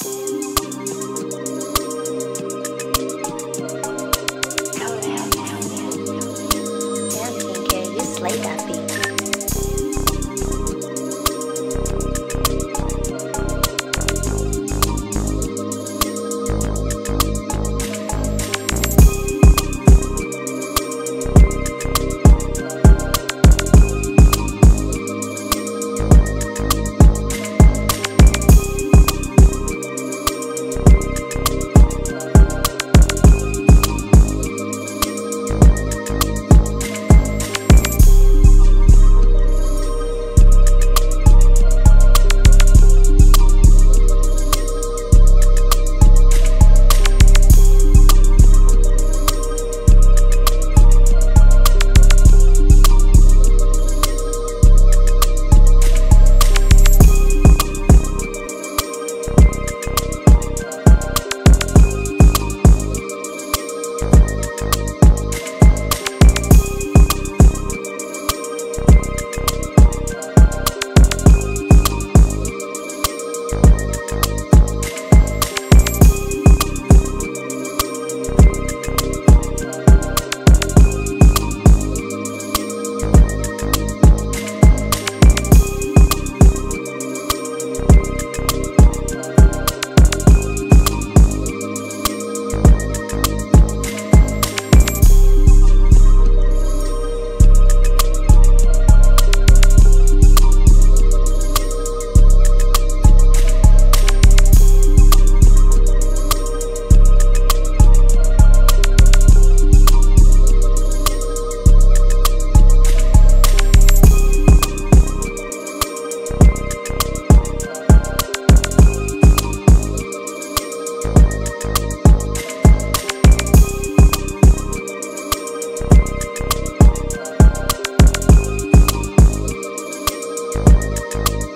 you you